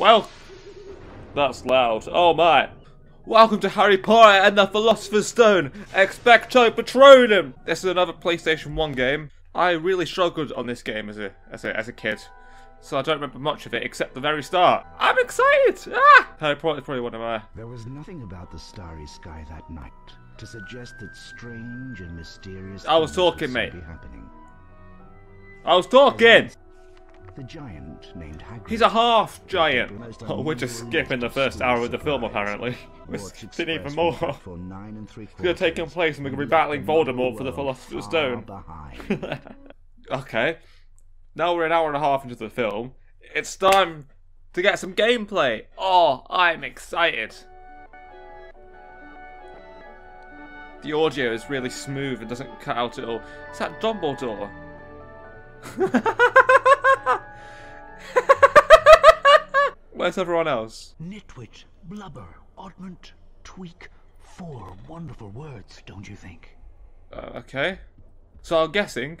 Well, that's loud. Oh my. Welcome to Harry Potter and the Philosopher's Stone. Expecto Patronum. This is another PlayStation 1 game. I really struggled on this game as a as a as a kid. So I don't remember much of it except the very start. I'm excited! Ah! Harry Potter is probably one of my There was nothing about the starry sky that night to suggest that strange and mysterious I was talking, mate. be happening. I was talking! The giant named Hagrid. He's a half giant. Oh, we're just skipping the first hour of the film, apparently. We're skipping even more. It's for nine and three gonna take place and we're gonna be battling Voldemort for the Philosopher's Stone. okay. Now we're an hour and a half into the film. It's time to get some gameplay. Oh, I'm excited. The audio is really smooth and doesn't cut out at all. Is that Dumbledore? Where's everyone else? Nitwit, blubber, oddment, tweak. Four wonderful words, don't you think? Uh, okay. So I'm guessing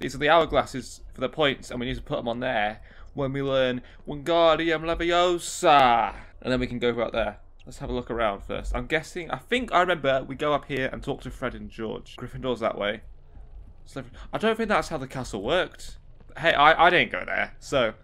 these are the hourglasses for the points, and we need to put them on there when we learn Wingardium Leviosa, and then we can go out there. Let's have a look around first. I'm guessing. I think I remember we go up here and talk to Fred and George. Gryffindor's that way. I don't think that's how the castle worked. Hey, I, I didn't go there, so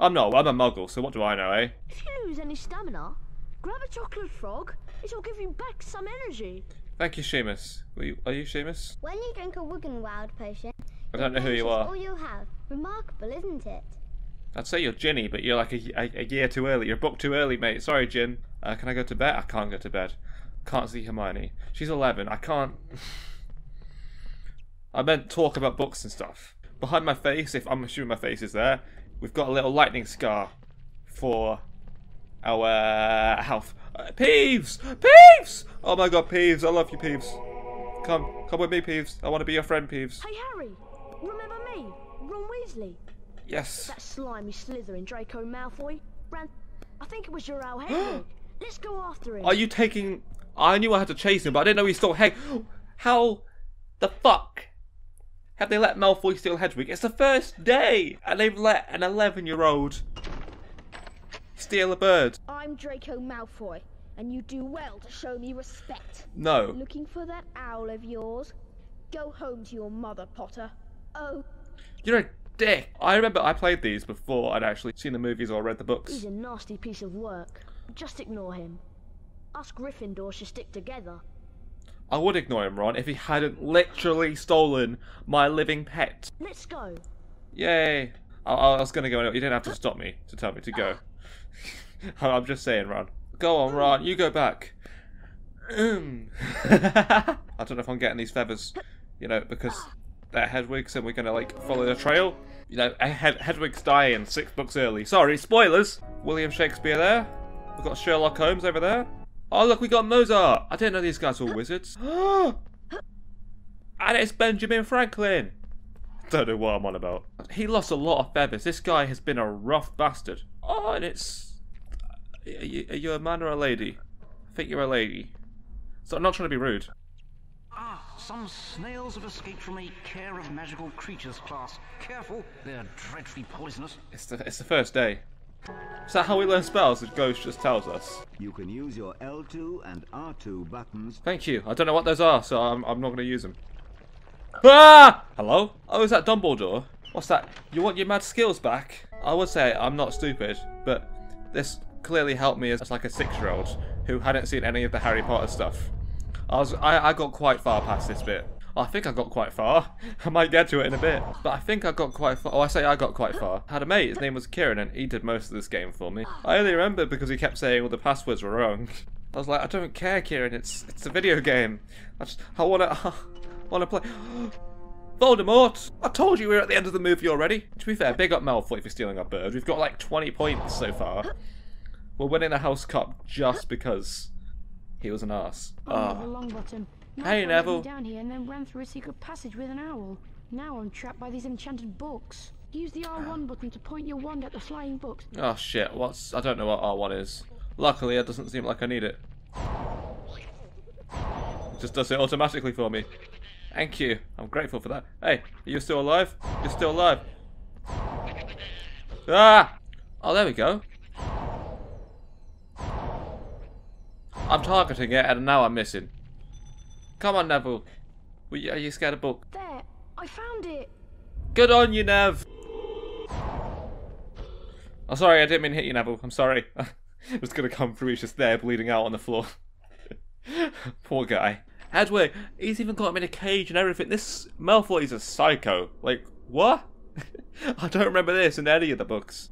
I'm not. I'm a Muggle, so what do I know, eh? If you lose any stamina, grab a chocolate frog. It'll give you back some energy. Thank you, Seamus. Were you, are you Seamus? When you drink a Wiggenweld potion, I don't know who you are. all you'll have. Remarkable, isn't it? I'd say you're Ginny, but you're like a, a, a year too early. You're booked too early, mate. Sorry, Jin. Uh, can I go to bed? I can't go to bed. Can't see Hermione. She's 11. I can't. I meant talk about books and stuff. Behind my face, if I'm assuming my face is there, we've got a little lightning scar for our health. Uh, Peeves! Peeves! Oh my god, Peeves. I love you, Peeves. Come, come with me, Peeves. I want to be your friend, Peeves. Hey Harry, remember me, Ron Weasley? Yes. That slimy Slytherin Draco Malfoy ran. I think it was your Al Hedwig. Let's go after him. Are you taking? I knew I had to chase him, but I didn't know he stole Hedwig. How the fuck have they let Malfoy steal Hedwig? It's the first day, and they've let an eleven-year-old steal a bird. I'm Draco Malfoy, and you do well to show me respect. No, Looking for that owl of yours? Go home to your mother, Potter. Oh, you're a dick. I remember I played these before I'd actually seen the movies or read the books. he's a nasty piece of work. Just ignore him. Us Gryffindor should stick together. I would ignore him, Ron, if he hadn't literally stolen my living pet. Let's go. Yay! I, I was gonna go. anyway. You didn't have to stop me to tell me to go. I'm just saying, Ron. Go on, Ron. You go back. I don't know if I'm getting these feathers, you know, because they're Hedwig's and we're gonna like follow the trail. You know, Hed- Hedwig's dying six books early. Sorry, spoilers. William Shakespeare there. We've got Sherlock Holmes over there. Oh look, we got Mozart. I didn't know these guys were wizards. and it's Benjamin Franklin. Don't know what I'm on about. He lost a lot of feathers. This guy has been a rough bastard. Oh, and it's. Are you, are you a man or a lady? I think you're a lady. So I'm not trying to be rude. Ah, some snails have escaped from a care of magical creatures class. Careful, they're dreadfully poisonous. It's the it's the first day. Is that how we learn spells? The ghost just tells us. You can use your L2 and R2 buttons Thank you. I don't know what those are, so I'm I'm not going to use them. Ah! Hello? Oh, is that Dumbledore? What's that? You want your mad skills back? I would say I'm not stupid, but this clearly helped me as, as like a six-year-old who hadn't seen any of the Harry Potter stuff. I was I, I got quite far past this bit. I think I got quite far. I might get to it in a bit. But I think I got quite far. Oh, I say I got quite far. I had a mate, his name was Kieran, and he did most of this game for me. I only remember because he kept saying all the passwords were wrong. I was like, I don't care, Kieran. It's it's a video game. I just I wanna I wanna play. Voldemort! I told you we were at the end of the movie already. To be fair, big up Malfoy for stealing our bird. We've got like 20 points so far. We're winning the House Cup just because he was an ass. Oh, Ah. The long button. Hey, Malfoy let me Neville. down here and then ran through a secret passage with an owl. Now I'm trapped by these enchanted books. Use the R1 button to point your wand at the flying books. Oh shit, what's. I don't know what R1 is. Luckily, it doesn't seem like I need it. It just does it automatically for me. Thank you. I'm grateful for that. Hey, are you still alive? You're still alive. Ah! Oh, there we go. I'm targeting it and now I'm missing. Come on, Neville. You- Are you scared of book? There, I found it. Good on you, Nev. Oh, sorry, I didn't mean to hit you, Neville. I'm sorry. it was going to come through. He's just there, bleeding out on the floor. Poor guy. Hedwig, he's even got him in a cage and everything. This Malfoy's a psycho. Like, what? I don't remember this in any of the books.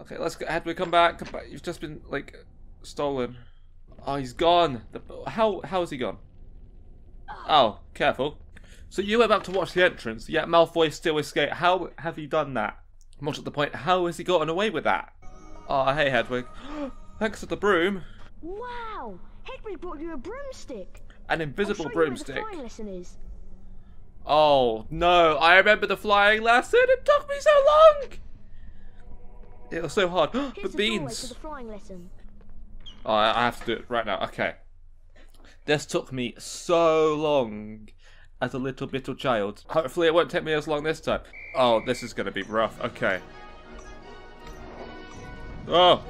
Okay, let's go. Hedwig, come back. Come back. You've just been, like, stolen. Oh, he's gone. The, how, how is he gone? Oh, careful. So you went back to watch the entrance, yet Malfoy still escaped. How have you done that? Much at the point, how has he gotten away with that? Oh, hey Hedwig. Thanks for the broom. Wow! Hedwig brought you a broomstick. An invisible show you where broomstick. flying lesson is. Oh no, I remember the flying lesson. It took me so long. It was so hard. But the beans. the flying lesson. Oh, I have to do it right now. Okay. This took me so long as a little bittle child. Hopefully it won't take me as long this time. Oh, this is going to be rough. Okay. Oh.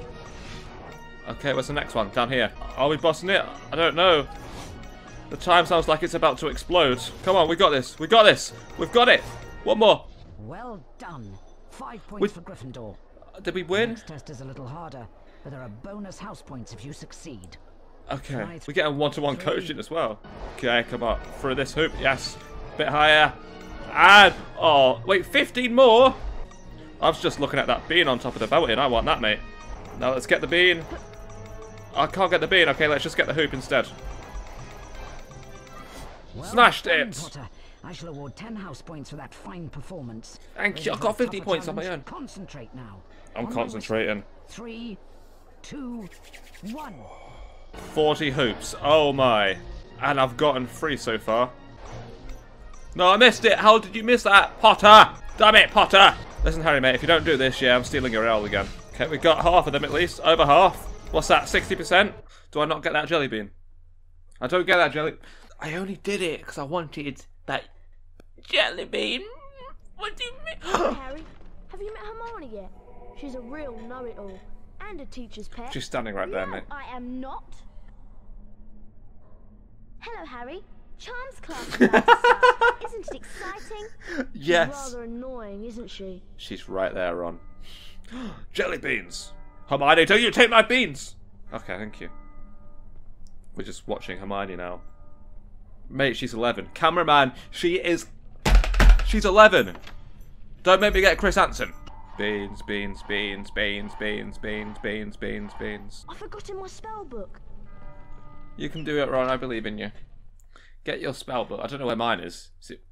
Okay, what's the next one? Down here. Are we bossing it? I don't know. The time sounds like it's about to explode. Come on, we got this. We got this. We've got it. One more. Well done. Five points We- for Gryffindor. Did we win? Next test is a little harder, but there are bonus house points if you succeed. Okay, Right. we get a one-to-one coaching as well. Okay, come on, through this hoop, yes, bit higher, and oh wait, 15 more. I was just looking at that bean on top of the fountain. I want that, mate. Now let's get the bean. I can't get the bean. Okay, let's just get the hoop instead. Well Smashed done, it. Potter. I shall award 10 house points for that fine performance. Thank you. I've got 50 tougher points on my own. Concentrate now. I'm On concentrating. Three, two, one. 40 hoops. Oh my. And I've gotten three so far. No, I missed it. How did you miss that? Potter! Damn it, Potter! Listen, Harry, mate, if you don't do this, yeah, I'm stealing your L again. Okay, we got half of them at least. Over half. What's that, 60%? Do I not get that jelly bean? I don't get that jelly... I only did it because I wanted that jelly bean. What do you mean? Harry, have you met Hermione yet? She's a real know-it-all and a teacher's pet. She's standing right there, mate. I am not. Hello, Harry. Charms class is about to start. Isn't it exciting? She's Yes. rather annoying, isn't she? She's right there, Ron. Jelly beans. Hermione, don't you take my beans. Okay, thank you. We're just watching Hermione now. Mate, she's 11. Cameraman, she is... She's 11. Don't make me get Chris Hansen. Beans, beans, beans, beans, beans, beans, beans, beans, beans. I forgot in my spell book. You can do it, Ron. I believe in you. Get your spell book. I don't know where mine is. Is it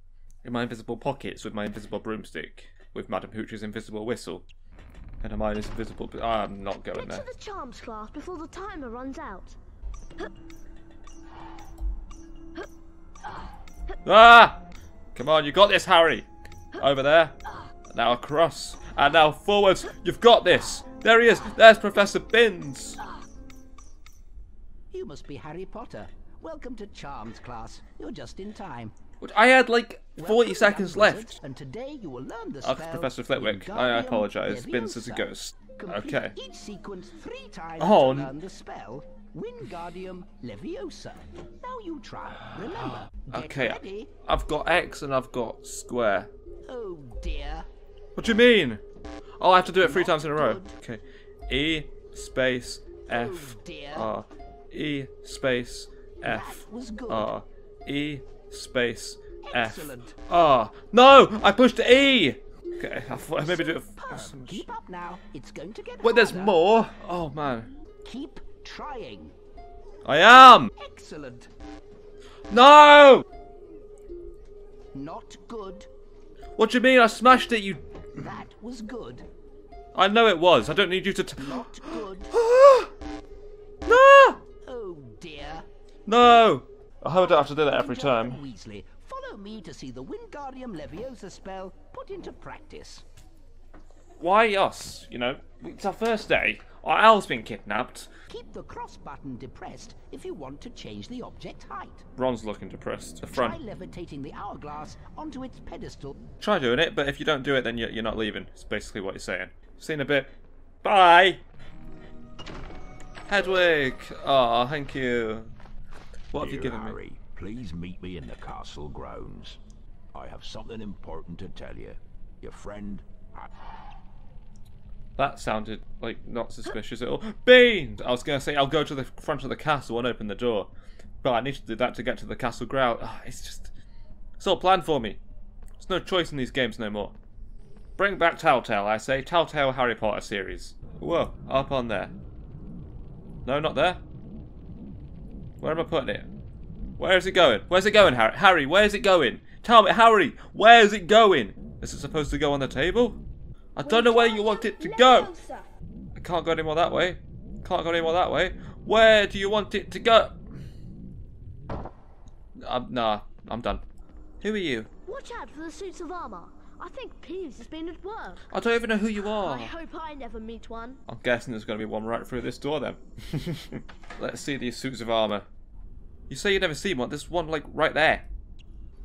in my invisible pockets with my invisible broomstick? With Madam Hooch's invisible whistle? And Hermione's invisible... I'm not going Get there. to the charms class before the timer runs out. Ah! Come on, you got this, Harry. Over there. Now across. And now forwards. You've got this. There he is. There's Professor Binns. You must be Harry Potter. Welcome to Charms class. You're just in time. Which I had like 40 Welcome, seconds young left. And today you will learn the Oh, spell. Professor Flitwick. I, I Wingardium apologise. Binns is a ghost. Complete Okay. Each sequence three times Oh, to learn the spell Wingardium Leviosa. Now you try. Remember. Okay. ready. I've got X and I've got square. Oh dear. What do you mean? Oh, I have to do it three times in a row. good. Okay. E space oh, F Oh, dear. R E space F That was good. R E space F Excellent. R. No, I pushed E. Okay, I thought maybe do it. Keep up now. It's going to get Wait, there's more. Oh man, Keep trying. I am. Excellent. No. Not good. What do you mean? I smashed it. You. That was good. I know it was. I don't need you to. Not good. No. I hope I don't have to do that every time. Weasley, follow me to see the Wingardium Leviosa spell put into practice. Why us? You know, it's our first day. Our owl's been kidnapped. Keep the cross button depressed if you want to change the object height. Ron's looking depressed. The Try levitating the hourglass onto its pedestal. Try doing it, but if you don't do it, then you're, you're not leaving. It's basically what you're saying. See you in a bit. Bye. Hedwig! Oh, thank you. What have you given me? Harry, please meet me in the castle grounds. I have something important to tell you. Your friend, That sounded like not suspicious at all. Beans! I was going to say I'll go to the front of the castle and open the door. But I need to do that to get to the castle ground. Ah, it's just... It's all planned for me. There's no choice in these games no more. Bring back Telltale, I say. Telltale Harry Potter series. Whoa, up on there. No, not there. Where am I putting it? Where is it going? Where's it going, Harry? Harry, where's it going? Tell me, Harry, where's it going? Is it supposed to go on the table? I don't know where you want it to go. I can't go any more that way. Can't go any more that way. Where do you want it to go? Um, nah, I'm done. Who are you? Watch out for the suits of armour. I think Peeves has been at work. I don't even know who you are. I hope I never meet one. I'm guessing there's going to be one right through this door then. Let's see these suits of armour. You say you never seen one. There's one, like, right there.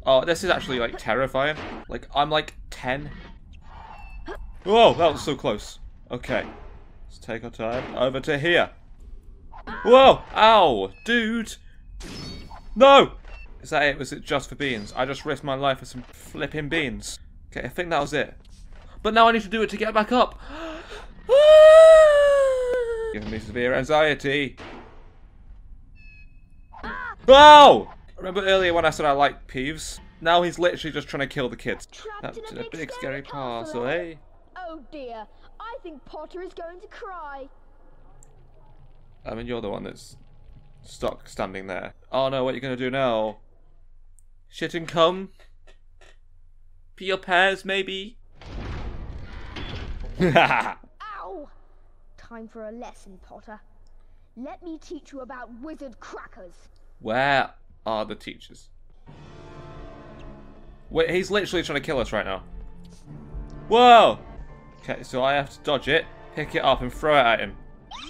Oh, this is actually, like, terrifying. Like, I'm, like, 10. Whoa, that was so close. Okay. Let's take our time. Over to here. Whoa! Ow! Dude! No! Is that it? Was it just for beans? I just risked my life for some flipping beans. Okay, I think that was it. But now I need to do it to get back up. Giving me severe anxiety. Wow! Remember earlier when I said I like Peeves? Now he's literally just trying to kill the kids. Trapped That's in a big scary parcel, eh? Oh dear, I think Potter is going to cry. I mean, you're the one that's stuck standing there. Oh no, what are you going to do now? Shit and cum? Pee your pants, maybe? Ow! Time for a lesson, Potter. Let me teach you about wizard crackers. Where are the teachers? Wait, he's literally trying to kill us right now. Whoa! Okay, so I have to dodge it, pick it up, and throw it at him.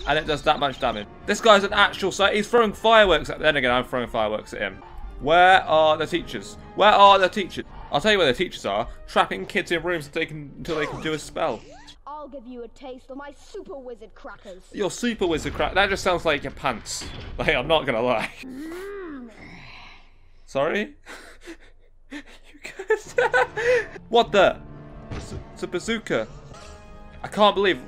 And it does that much damage. This guy's an actual sight. He's throwing fireworks at Then again, I'm throwing fireworks at him. Where are the teachers? Where are the teachers? I'll tell you where the teachers are. Trapping kids in rooms until they can, until they can do a spell. I'll give you a taste of my super wizard crackers. Your super wizard crack. That just sounds like your pants. Like, I'm not gonna lie. Mm. Sorry? you good? what the? It's a, it's a bazooka. I can't believe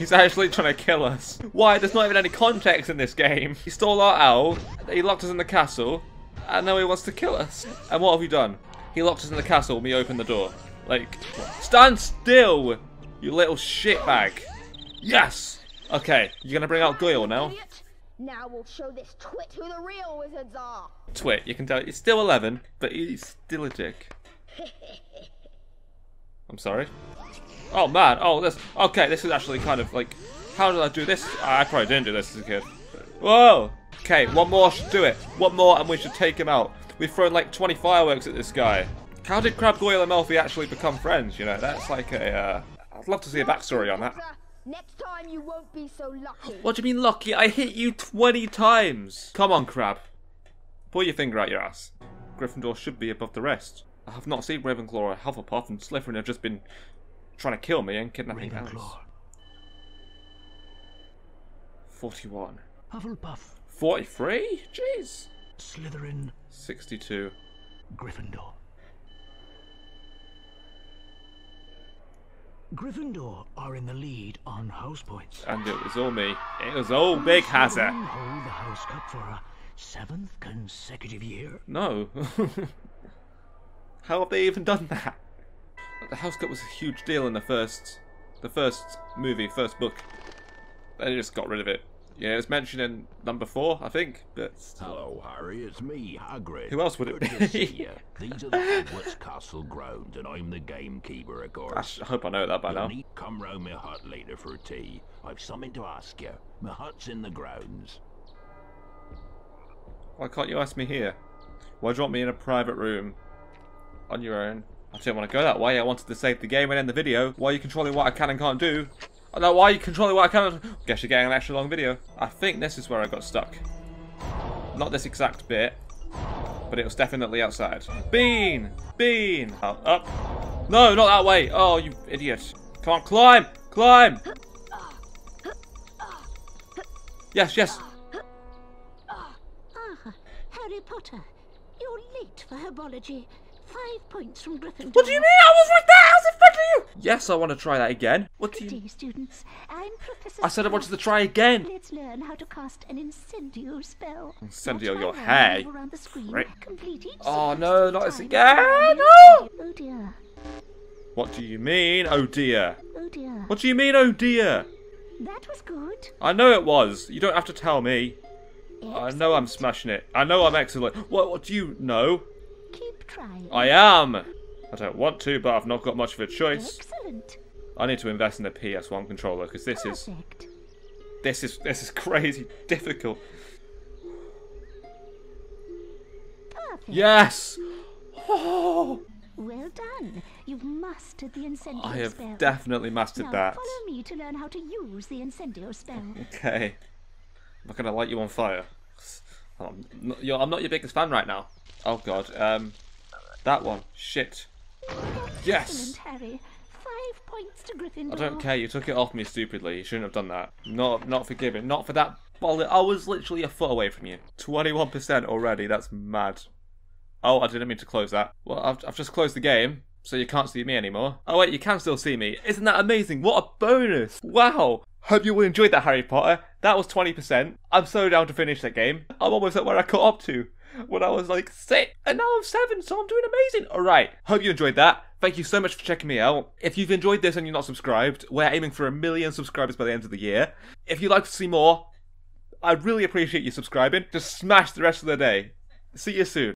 he's actually trying to kill us. Why? There's not even any context in this game. He stole our owl, he locked us in the castle, and now he wants to kill us. And what have you done? He locked us in the castle we opened the door. Like, stand still, you little shitbag. Yes! Okay, you're gonna bring out Goyle now? Now we'll show this twit who the real wizards are. Twit, you can tell he's still 11, but he's still a dick. I'm sorry. Oh man, oh this, okay, this is actually kind of like, how did I do this? I probably didn't do this as a kid. Whoa! Okay, one more should do it. One more and we should take him out. We've thrown like 20 fireworks at this guy. How did Crabbe Goyle and Malfoy actually become friends, you know? That's like a, uh, I'd love to see a backstory on that. Next time you won't be so lucky. What do you mean lucky? I hit you 20 times. Come on, Crabbe. Pull your finger out your ass. Gryffindor should be above the rest. I have not seen Ravenclaw or Hufflepuff and Slytherin have just been trying to kill me and kidnapping Alice. Ravenclaw. 41. Hufflepuff. 43? Jeez. Slytherin. 62. Gryffindor. Gryffindor are in the lead on house points. And it was all me. It was all Big Hazard. Hold the House Cup for a seventh consecutive year. No. How have they even done that? The House Cup was a huge deal in the first, the first movie, first book. They just got rid of it. Yeah, it's mentioned in number four, I think. But Hello, Harry. It's me, Hagrid. Who else would it Good be? to see you. These are the Hogwarts Castle grounds, and I'm the gamekeeper, of course. I hope I know that by You'll now. come round my hut later for tea. I've something to ask you. My hut's in the grounds. Why can't you ask me here? Why do you want me in a private room on your own? I didn't want to go that way. I wanted to save the game and end the video. Why are you controlling what I can and can't do? Oh, no, why are you controlling what I can? and- Guess you're getting an extra long video. I think this is where I got stuck. Not this exact bit, but it was definitely outside. Bean! Bean! Oh, up. No, not that way. Oh, you idiot. Come on, climb! Climb! Yes, yes. Ah, Harry Potter, you're late for herbology. Five points from Gryffindor. What do you mean? I was right there. I was in front of you. Yes, I want to try that again. What do Good you? day, students. I'm Professor. I said I wanted to try again. Let's learn how to cast an incendio spell. Incendio your hair. around the screen. Right. Complete each Oh no, not this times. again. Oh, No. Oh dear. What do you mean? Oh dear. Oh dear. What do you mean? Oh dear. That was good. I know it was. You don't have to tell me. I know I'm smashing it. I know I'm excellent. What? What do you know? I am. I don't want to, but I've not got much of a choice. Excellent. I need to invest in a PS1 controller because this is this is this is crazy difficult. Perfect. Yes. Oh, Well done. You've mastered the incendio I have spell. definitely mastered now that. follow me to learn how to use the incendio spell. Okay. I'm not gonna light you on fire. I'm not, I'm not your biggest fan right now. Oh god. Um, that one. Shit. Yes. Harry. Five points to Gryffindor. I don't care. You took it off me stupidly. You shouldn't have done that. Not not forgiving. Not for that. Well, I was literally a foot away from you. Twenty-one percent already. That's mad. Oh, I didn't mean to close that. Well, I've, I've just closed the game, so you can't see me anymore. Oh wait, you can still see me. Isn't that amazing? What a bonus! Wow. Hope you all enjoyed that, Harry Potter. That was 20%. I'm so down to finish that game. I'm almost at where I caught up to when I was like six, and now I'm seven, so I'm doing amazing. Alright, hope you enjoyed that. Thank you so much for checking me out. If you've enjoyed this and you're not subscribed, we're aiming for a million subscribers by the end of the year. If you'd like to see more, I'd really appreciate you subscribing. Just smash the rest of the day. See you soon.